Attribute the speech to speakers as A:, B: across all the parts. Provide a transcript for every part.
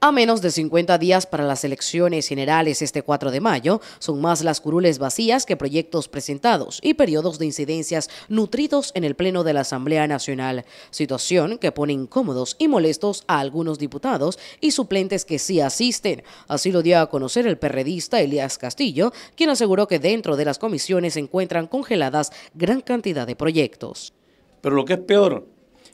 A: A menos de 50 días para las elecciones generales este 4 de mayo, son más las curules vacías que proyectos presentados y periodos de incidencias nutridos en el Pleno de la Asamblea Nacional, situación que pone incómodos y molestos a algunos diputados y suplentes que sí asisten. Así lo dio a conocer el perredista Elías Castillo, quien aseguró que dentro de las comisiones se encuentran congeladas gran cantidad de proyectos.
B: Pero lo que es peor,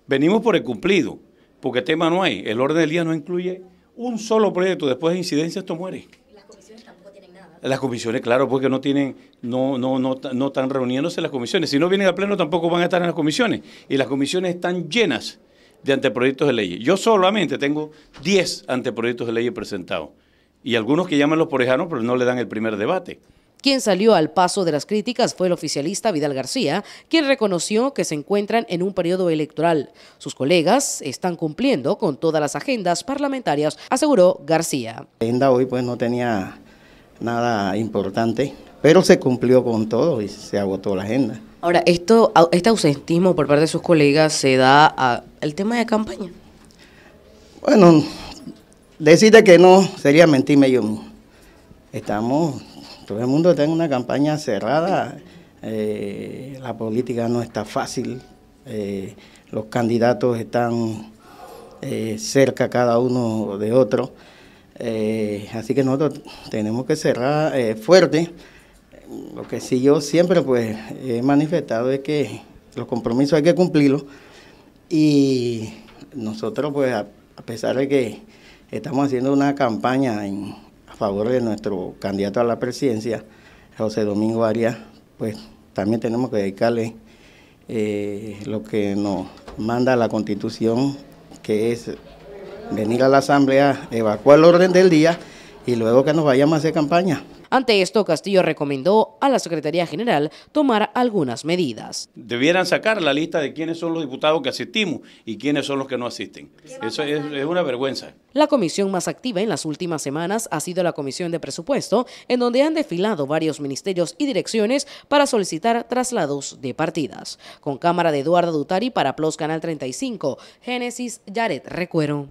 B: venimos por el cumplido, porque tema no hay, el orden del día no incluye un solo proyecto, después de incidencia esto muere. ¿Las comisiones tampoco tienen nada? Las comisiones, claro, porque no tienen, no, no, no, no están reuniéndose las comisiones. Si no vienen al pleno tampoco van a estar en las comisiones. Y las comisiones están llenas de anteproyectos de ley. Yo solamente tengo 10 anteproyectos de ley presentados. Y algunos que llaman los porejanos, pero no le dan el primer debate.
A: Quien salió al paso de las críticas fue el oficialista Vidal García, quien reconoció que se encuentran en un periodo electoral. Sus colegas están cumpliendo con todas las agendas parlamentarias, aseguró García.
C: La agenda hoy pues no tenía nada importante, pero se cumplió con todo y se agotó la agenda.
A: Ahora, esto, este ausentismo por parte de sus colegas se da al tema de campaña.
C: Bueno, decirte que no sería mentirme yo mismo. Estamos todo el mundo está en una campaña cerrada, eh, la política no está fácil, eh, los candidatos están eh, cerca cada uno de otro, así que nosotros tenemos que cerrar fuerte. Lo que sí yo siempre pues he manifestado es que los compromisos hay que cumplirlos y nosotros pues a pesar de que estamos haciendo una campaña en a favor de nuestro candidato a la presidencia, José Domingo Arias, pues también tenemos que dedicarle eh, lo que nos manda la Constitución, que es venir a la Asamblea, evacuar el orden del día y luego que nos vayamos a hacer campaña.
A: Ante esto, Castillo recomendó a la Secretaría General tomar algunas medidas.
B: Debieran sacar la lista de quiénes son los diputados que asistimos y quiénes son los que no asisten. Eso es, es una vergüenza.
A: La comisión más activa en las últimas semanas ha sido la Comisión de Presupuesto, en donde han desfilado varios ministerios y direcciones para solicitar traslados de partidas. Con cámara de Eduardo Dutari para Plus Canal 35, Génesis Yaret Recuero.